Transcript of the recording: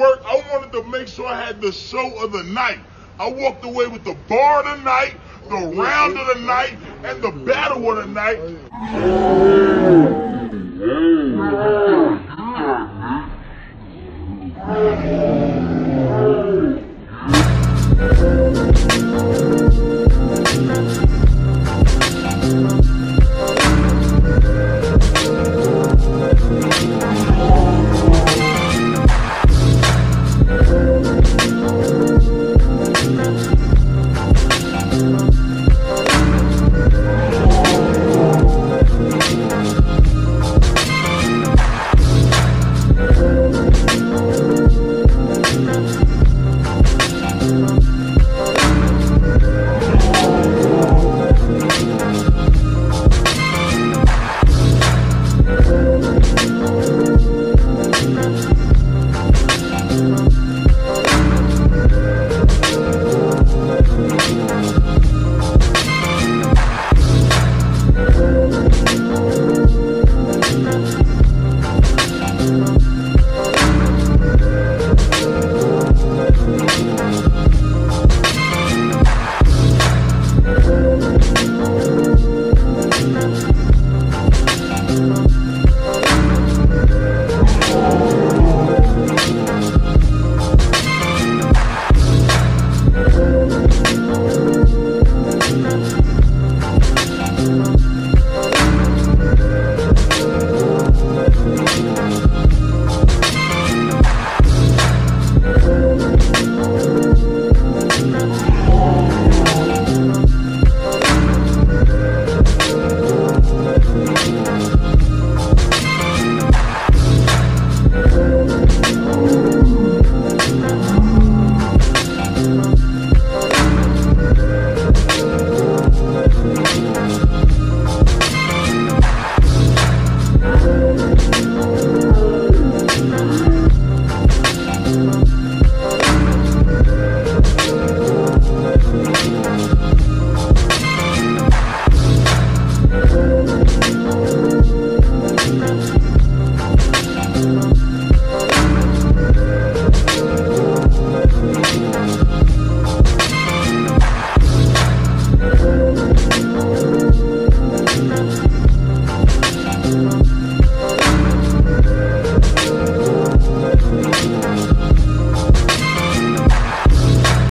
work. I wanted to make sure I had the show of the night. I walked away with the bar of the round of the night, and the battle of the night.